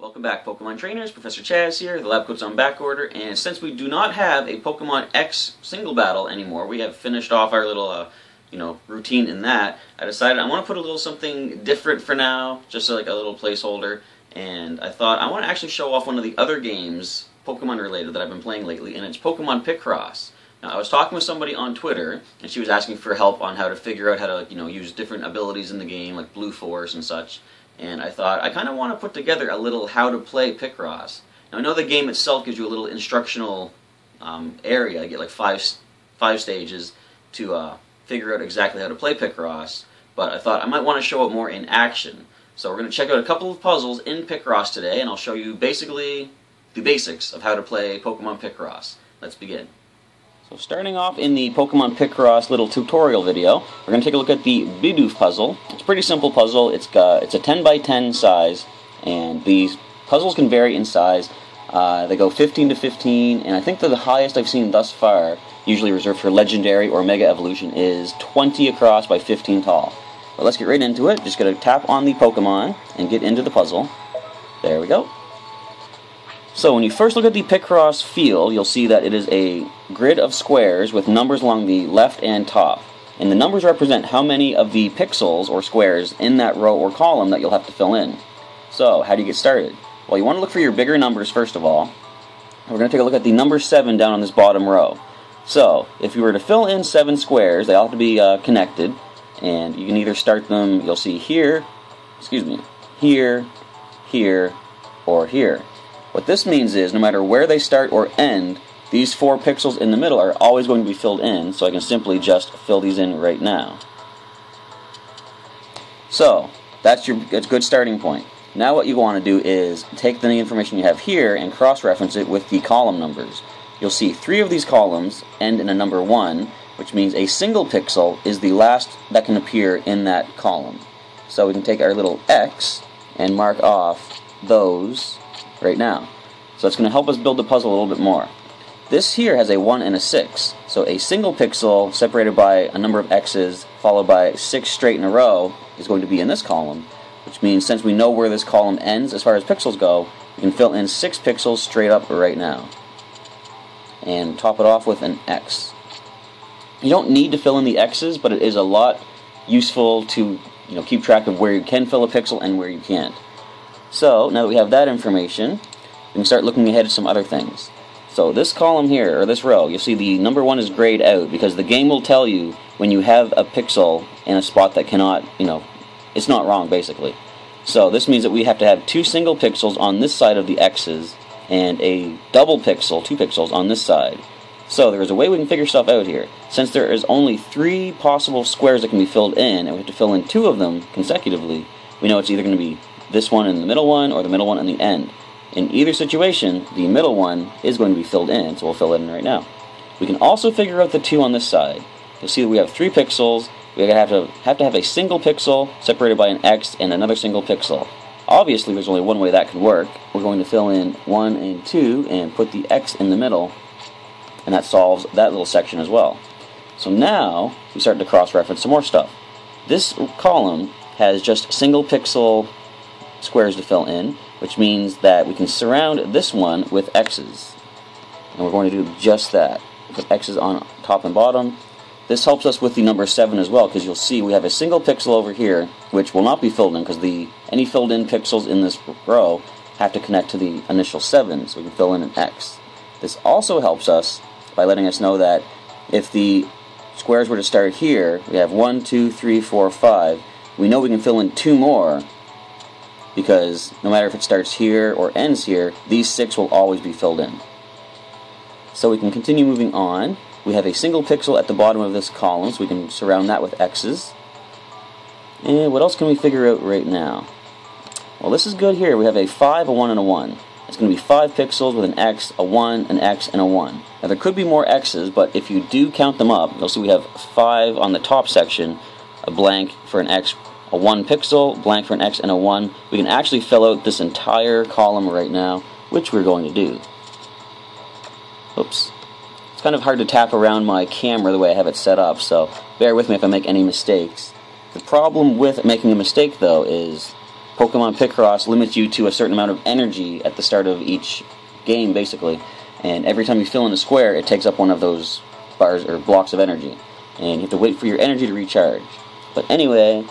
Welcome back, Pokemon trainers. Professor Chas here. The lab coat's on back order, and since we do not have a Pokemon X single battle anymore, we have finished off our little, uh, you know, routine in that. I decided I want to put a little something different for now, just like a little placeholder. And I thought I want to actually show off one of the other games, Pokemon related, that I've been playing lately, and it's Pokemon Picross. Now, I was talking with somebody on Twitter, and she was asking for help on how to figure out how to, you know, use different abilities in the game, like Blue Force and such and I thought I kind of want to put together a little how to play Picross. Now I know the game itself gives you a little instructional um, area. You get like five five stages to uh, figure out exactly how to play Picross, but I thought I might want to show it more in action. So we're going to check out a couple of puzzles in Picross today, and I'll show you basically the basics of how to play Pokemon Picross. Let's begin. So starting off in the Pokemon Picross little tutorial video, we're going to take a look at the Bidoof puzzle. It's a pretty simple puzzle. It's got, it's a 10 by 10 size, and these puzzles can vary in size. Uh, they go 15 to 15, and I think the highest I've seen thus far, usually reserved for Legendary or Mega Evolution, is 20 across by 15 tall. But let's get right into it. Just going to tap on the Pokemon and get into the puzzle. There we go. So when you first look at the Picross field, you'll see that it is a grid of squares with numbers along the left and top. And the numbers represent how many of the pixels or squares in that row or column that you'll have to fill in. So, how do you get started? Well, you want to look for your bigger numbers first of all. We're going to take a look at the number 7 down on this bottom row. So, if you were to fill in 7 squares, they all have to be uh, connected. And you can either start them, you'll see here, excuse me, here, here, or here. What this means is no matter where they start or end, these four pixels in the middle are always going to be filled in, so I can simply just fill these in right now. So, that's your good starting point. Now what you want to do is take the information you have here and cross-reference it with the column numbers. You'll see three of these columns end in a number 1, which means a single pixel is the last that can appear in that column. So we can take our little X and mark off those right now. So it's going to help us build the puzzle a little bit more. This here has a 1 and a 6. So a single pixel separated by a number of x's followed by 6 straight in a row is going to be in this column, which means since we know where this column ends as far as pixels go, we can fill in 6 pixels straight up right now. And top it off with an x. You don't need to fill in the x's, but it is a lot useful to you know keep track of where you can fill a pixel and where you can't. So, now that we have that information, we can start looking ahead at some other things. So this column here, or this row, you'll see the number one is grayed out because the game will tell you when you have a pixel in a spot that cannot, you know, it's not wrong basically. So this means that we have to have two single pixels on this side of the X's and a double pixel, two pixels, on this side. So there is a way we can figure stuff out here. Since there is only three possible squares that can be filled in, and we have to fill in two of them consecutively, we know it's either going to be this one in the middle one or the middle one in the end. In either situation, the middle one is going to be filled in, so we'll fill it in right now. We can also figure out the two on this side. You'll see that we have three pixels. We have to have to have a single pixel separated by an X and another single pixel. Obviously, there's only one way that could work. We're going to fill in 1 and 2 and put the X in the middle, and that solves that little section as well. So now, we start to cross-reference some more stuff. This column has just single pixel squares to fill in, which means that we can surround this one with x's. And we're going to do just that. Put x's on top and bottom. This helps us with the number 7 as well, because you'll see we have a single pixel over here, which will not be filled in, because the any filled in pixels in this row have to connect to the initial 7, so we can fill in an x. This also helps us by letting us know that if the squares were to start here, we have 1, 2, 3, 4, 5, we know we can fill in two more because no matter if it starts here or ends here, these six will always be filled in. So we can continue moving on. We have a single pixel at the bottom of this column, so we can surround that with X's. And what else can we figure out right now? Well, this is good here. We have a 5, a 1, and a 1. It's going to be 5 pixels with an X, a 1, an X, and a 1. Now, there could be more X's, but if you do count them up, you'll see we have 5 on the top section, a blank for an X, a 1 pixel, blank for an X, and a 1. We can actually fill out this entire column right now, which we're going to do. Oops. It's kind of hard to tap around my camera the way I have it set up, so bear with me if I make any mistakes. The problem with making a mistake, though, is Pokemon Picross limits you to a certain amount of energy at the start of each game, basically. And every time you fill in a square, it takes up one of those bars or blocks of energy. And you have to wait for your energy to recharge. But anyway,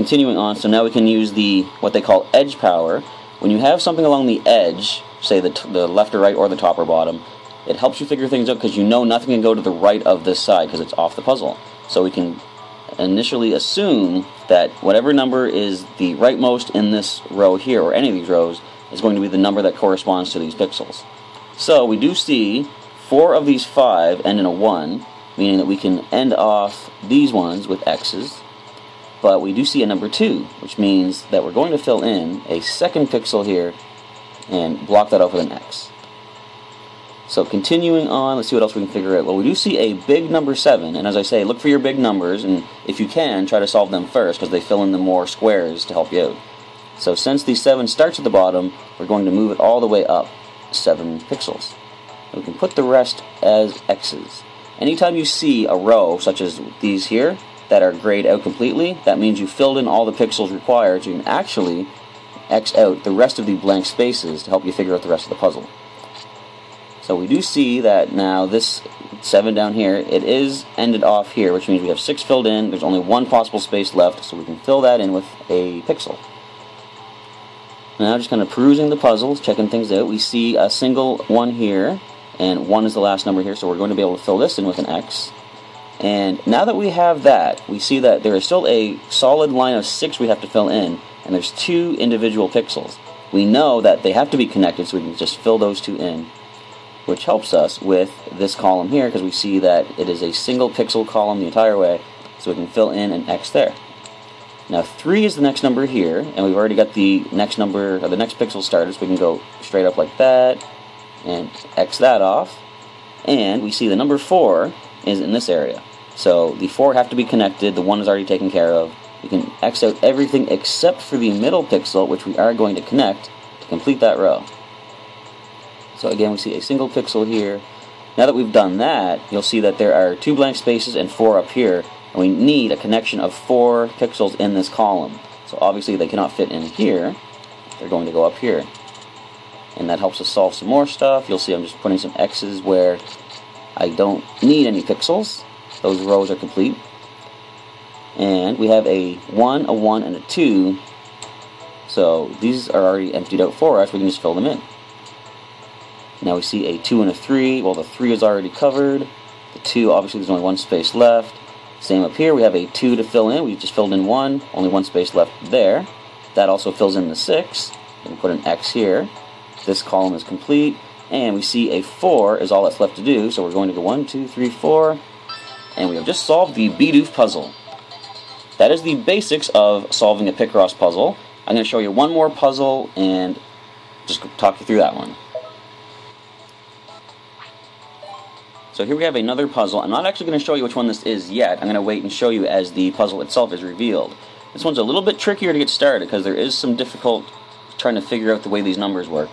continuing on, so now we can use the what they call edge power. When you have something along the edge, say the, the left or right or the top or bottom, it helps you figure things out because you know nothing can go to the right of this side because it's off the puzzle. So we can initially assume that whatever number is the rightmost in this row here, or any of these rows, is going to be the number that corresponds to these pixels. So we do see four of these five end in a 1, meaning that we can end off these ones with x's, but we do see a number 2, which means that we're going to fill in a second pixel here and block that off with an x. So continuing on, let's see what else we can figure out. Well, we do see a big number 7, and as I say, look for your big numbers, and if you can, try to solve them first, because they fill in the more squares to help you out. So since the 7 starts at the bottom, we're going to move it all the way up 7 pixels. We can put the rest as x's. Anytime you see a row, such as these here, that are grayed out completely, that means you filled in all the pixels required, so you can actually X out the rest of the blank spaces to help you figure out the rest of the puzzle. So we do see that now this 7 down here, it is ended off here, which means we have 6 filled in. There's only one possible space left, so we can fill that in with a pixel. Now just kind of perusing the puzzles, checking things out. We see a single one here, and 1 is the last number here, so we're going to be able to fill this in with an X. And now that we have that, we see that there is still a solid line of 6 we have to fill in, and there's two individual pixels. We know that they have to be connected, so we can just fill those two in which helps us with this column here because we see that it is a single pixel column the entire way so we can fill in an X there. Now 3 is the next number here and we've already got the next number or the next pixel started so we can go straight up like that and X that off and we see the number 4 is in this area. So the 4 have to be connected, the 1 is already taken care of. We can X out everything except for the middle pixel which we are going to connect to complete that row. So again, we see a single pixel here. Now that we've done that, you'll see that there are two blank spaces and four up here, and we need a connection of four pixels in this column. So obviously they cannot fit in here. They're going to go up here. And that helps us solve some more stuff. You'll see I'm just putting some X's where I don't need any pixels. Those rows are complete. And we have a 1, a 1, and a 2. So these are already emptied out for us. We can just fill them in. Now we see a 2 and a 3. Well, the 3 is already covered. The 2, obviously, there's only one space left. Same up here. We have a 2 to fill in. We just filled in 1. Only one space left there. That also fills in the 6. We can put an X here. This column is complete. And we see a 4 is all that's left to do. So we're going to go 1, 2, 3, 4. And we have just solved the Bidoof puzzle. That is the basics of solving a Picross puzzle. I'm going to show you one more puzzle and just talk you through that one. So here we have another puzzle. I'm not actually going to show you which one this is yet. I'm going to wait and show you as the puzzle itself is revealed. This one's a little bit trickier to get started because there is some difficult trying to figure out the way these numbers work.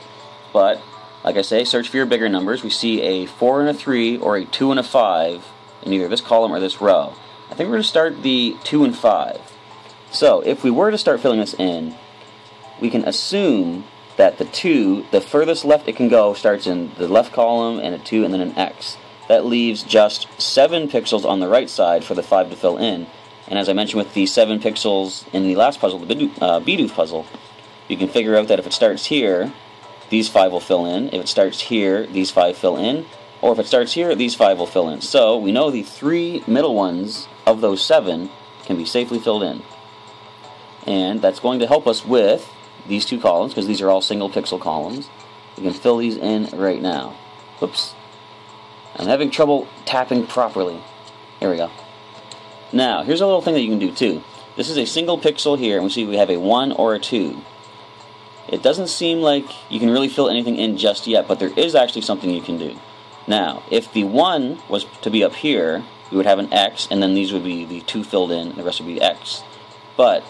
But, like I say, search for your bigger numbers. We see a 4 and a 3 or a 2 and a 5 in either this column or this row. I think we're going to start the 2 and 5. So, if we were to start filling this in, we can assume that the 2, the furthest left it can go, starts in the left column and a 2 and then an X. That leaves just 7 pixels on the right side for the 5 to fill in. And as I mentioned with the 7 pixels in the last puzzle, the Bidoof, uh, puzzle, you can figure out that if it starts here, these 5 will fill in. If it starts here, these 5 fill in. Or if it starts here, these 5 will fill in. So we know the three middle ones of those 7 can be safely filled in. And that's going to help us with these two columns, because these are all single pixel columns. We can fill these in right now. Oops. I'm having trouble tapping properly. Here we go. Now, here's a little thing that you can do too. This is a single pixel here, and we see we have a 1 or a 2. It doesn't seem like you can really fill anything in just yet, but there is actually something you can do. Now, if the 1 was to be up here, we would have an X, and then these would be the 2 filled in, and the rest would be X. But,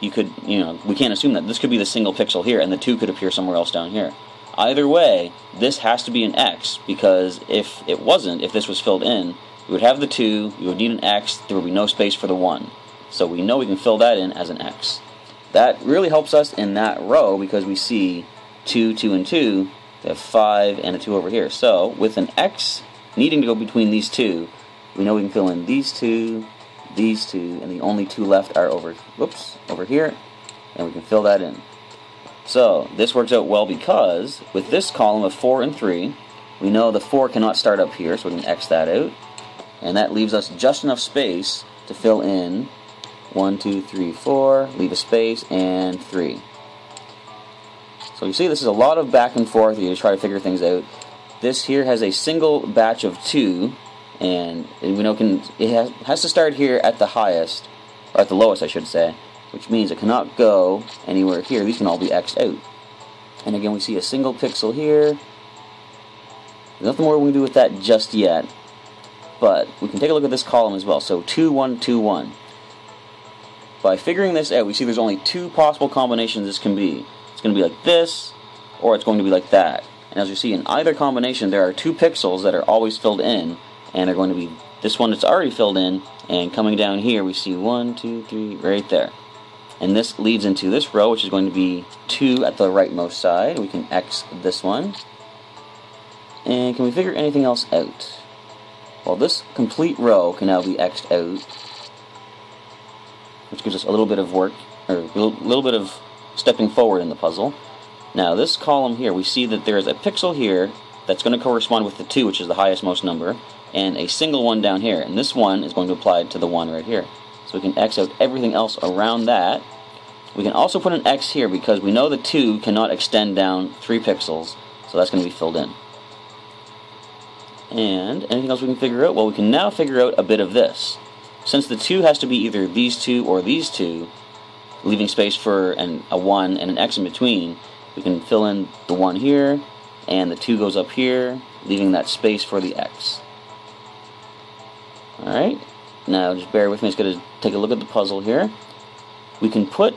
you could, you know, we can't assume that. This could be the single pixel here, and the 2 could appear somewhere else down here. Either way, this has to be an X because if it wasn't, if this was filled in, you would have the 2, you would need an X, there would be no space for the 1. So we know we can fill that in as an X. that really helps us in that row because we see 2, 2, and 2. We have 5 and a 2 over here. So with an X needing to go between these two, we know we can fill in these two, these two, and the only two left are over, whoops, over here, and we can fill that in. So this works out well because with this column of 4 and 3, we know the 4 cannot start up here, so we can X that out. And that leaves us just enough space to fill in 1, 2, 3, 4, leave a space, and 3. So you see this is a lot of back and forth you try to figure things out. This here has a single batch of 2, and we know can it has, has to start here at the highest, or at the lowest I should say, which means it cannot go anywhere here. These can all be xed out. And again, we see a single pixel here. There's nothing more we can do with that just yet. But we can take a look at this column as well. So 2, 1, 2, 1. By figuring this out, we see there's only two possible combinations this can be. Going to be like this, or it's going to be like that. And as you see, in either combination, there are two pixels that are always filled in, and they're going to be this one that's already filled in, and coming down here, we see one, two, three, right there. And this leads into this row, which is going to be 2 at the rightmost side. We can X this one. And can we figure anything else out? Well, this complete row can now be X'd out, which gives us a little bit of work, or a little bit of stepping forward in the puzzle. Now, this column here, we see that there is a pixel here that's going to correspond with the 2, which is the highest most number, and a single one down here. And this one is going to apply to the 1 right here. So we can X out everything else around that. We can also put an X here because we know the 2 cannot extend down 3 pixels, so that's going to be filled in. And anything else we can figure out? Well, we can now figure out a bit of this. Since the 2 has to be either these two or these two, leaving space for an, a 1 and an X in between, we can fill in the 1 here, and the 2 goes up here, leaving that space for the X. Alright, now, just bear with me, it's going to take a look at the puzzle here. We can put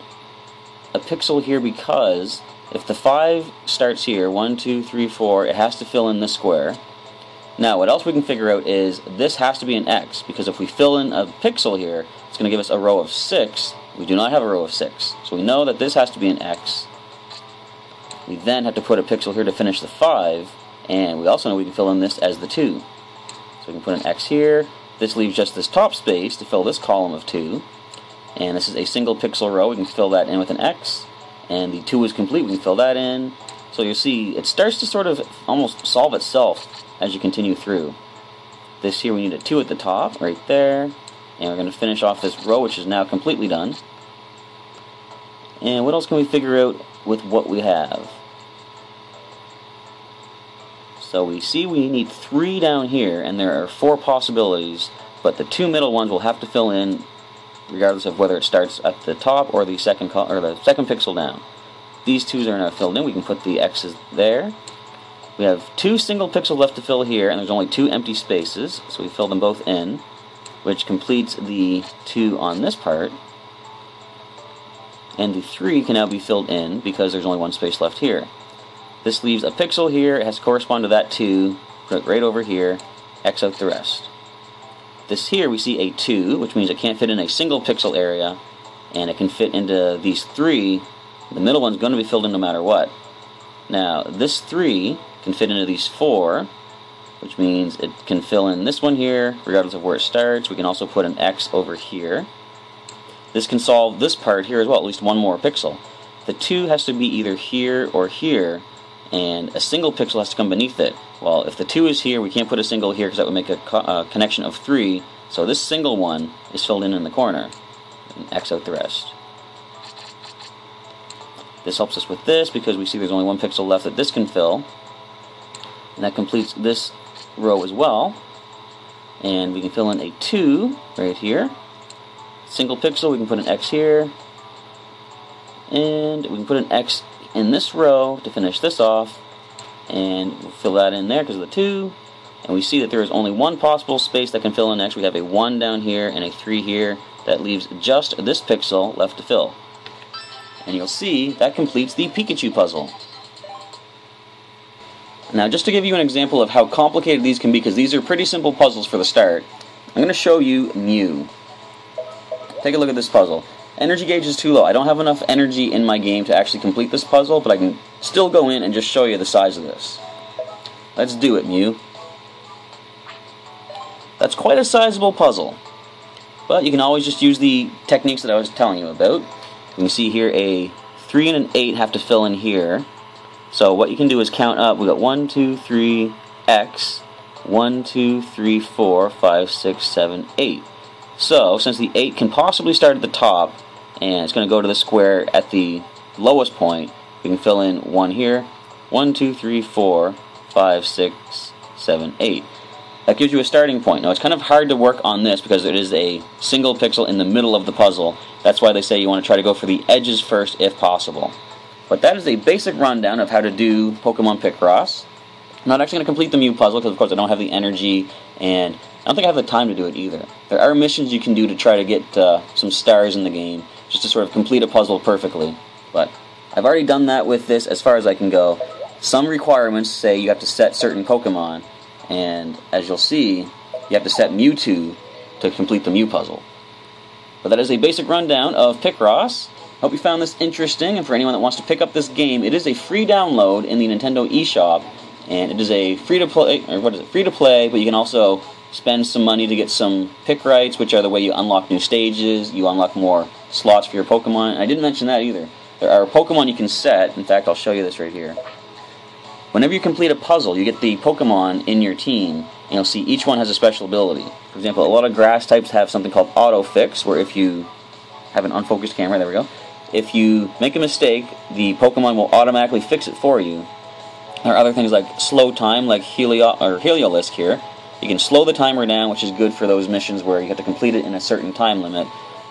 a pixel here because if the 5 starts here, 1, 2, 3, 4, it has to fill in this square. Now, what else we can figure out is this has to be an X, because if we fill in a pixel here, it's going to give us a row of 6. We do not have a row of 6. So we know that this has to be an X. We then have to put a pixel here to finish the 5, and we also know we can fill in this as the 2. So we can put an X here, this leaves just this top space to fill this column of 2. And this is a single pixel row. We can fill that in with an X. And the 2 is complete. We can fill that in. So you see, it starts to sort of almost solve itself as you continue through. This here, we need a 2 at the top, right there. And we're going to finish off this row, which is now completely done. And what else can we figure out with what we have? So we see we need three down here, and there are four possibilities, but the two middle ones will have to fill in regardless of whether it starts at the top or the second or the second pixel down. These two are now filled in. We can put the X's there. We have two single pixels left to fill here, and there's only two empty spaces, so we fill them both in, which completes the two on this part. And the three can now be filled in because there's only one space left here. This leaves a pixel here. It has to correspond to that 2. Put right over here. X out the rest. This here we see a 2, which means it can't fit in a single pixel area. And it can fit into these 3. The middle one's going to be filled in no matter what. Now, this 3 can fit into these 4, which means it can fill in this one here, regardless of where it starts. We can also put an X over here. This can solve this part here as well, at least one more pixel. The 2 has to be either here or here, and a single pixel has to come beneath it. Well, if the 2 is here, we can't put a single here because that would make a co uh, connection of 3. So this single one is filled in in the corner. And X out the rest. This helps us with this because we see there's only one pixel left that this can fill. And that completes this row as well. And we can fill in a 2 right here. Single pixel, we can put an X here. And we can put an X in this row to finish this off and we'll fill that in there because of the 2 and we see that there is only one possible space that can fill in next. We have a 1 down here and a 3 here. That leaves just this pixel left to fill. And you'll see that completes the Pikachu puzzle. Now just to give you an example of how complicated these can be, because these are pretty simple puzzles for the start, I'm going to show you Mew. Take a look at this puzzle. energy gauge is too low. I don't have enough energy in my game to actually complete this puzzle, but I can still go in and just show you the size of this. Let's do it, Mew. That's quite a sizable puzzle. But you can always just use the techniques that I was telling you about. You can see here a 3 and an 8 have to fill in here. So what you can do is count up. we got 1, 2, 3, X, 1, 2, 3, 4, 5, 6, 7, 8. So, since the 8 can possibly start at the top, and it's going to go to the square at the lowest point, we can fill in 1 here, 1, 2, 3, 4, 5, 6, 7, 8. That gives you a starting point. Now, it's kind of hard to work on this because it is a single pixel in the middle of the puzzle. That's why they say you want to try to go for the edges first if possible. But that is a basic rundown of how to do Pokemon Picross. I'm not actually going to complete the Mew puzzle because, of course, I don't have the energy and I don't think I have the time to do it either. There are missions you can do to try to get uh, some stars in the game, just to sort of complete a puzzle perfectly. But I've already done that with this as far as I can go. Some requirements say you have to set certain Pokemon, and as you'll see, you have to set Mewtwo to complete the Mew puzzle. But that is a basic rundown of Picross. Hope you found this interesting, and for anyone that wants to pick up this game, it is a free download in the Nintendo eShop, and it is a free to play, or what is it, free to play, but you can also spend some money to get some Picrites, which are the way you unlock new stages, you unlock more slots for your Pokemon. And I didn't mention that either. There are Pokemon you can set. In fact, I'll show you this right here. Whenever you complete a puzzle, you get the Pokemon in your team, and you'll see each one has a special ability. For example, a lot of grass types have something called Auto Fix, where if you have an unfocused camera, there we go. If you make a mistake, the Pokemon will automatically fix it for you. There are other things like slow time, like Helio or Heliolisk here, you can slow the timer down, which is good for those missions where you have to complete it in a certain time limit.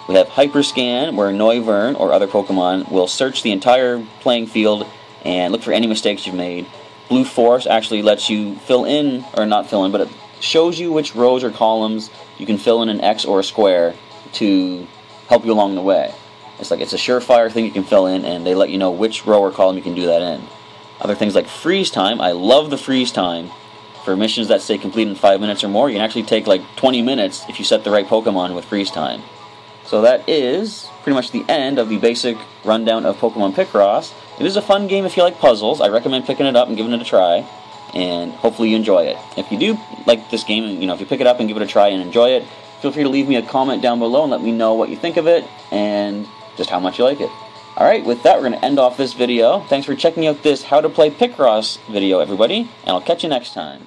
We have Hyperscan, where Noivern or other Pokemon will search the entire playing field and look for any mistakes you've made. Blue Force actually lets you fill in, or not fill in, but it shows you which rows or columns you can fill in an X or a square to help you along the way. It's like it's a surefire thing you can fill in, and they let you know which row or column you can do that in. Other things like freeze time. I love the freeze time for missions that say complete in 5 minutes or more, you can actually take like 20 minutes if you set the right Pokemon with freeze time. So that is pretty much the end of the basic rundown of Pokemon Picross. It is a fun game if you like puzzles. I recommend picking it up and giving it a try, and hopefully you enjoy it. If you do like this game, you know, if you pick it up and give it a try and enjoy it, feel free to leave me a comment down below and let me know what you think of it and just how much you like it. Alright, with that, we're going to end off this video. Thanks for checking out this How to Play Picross video, everybody, and I'll catch you next time.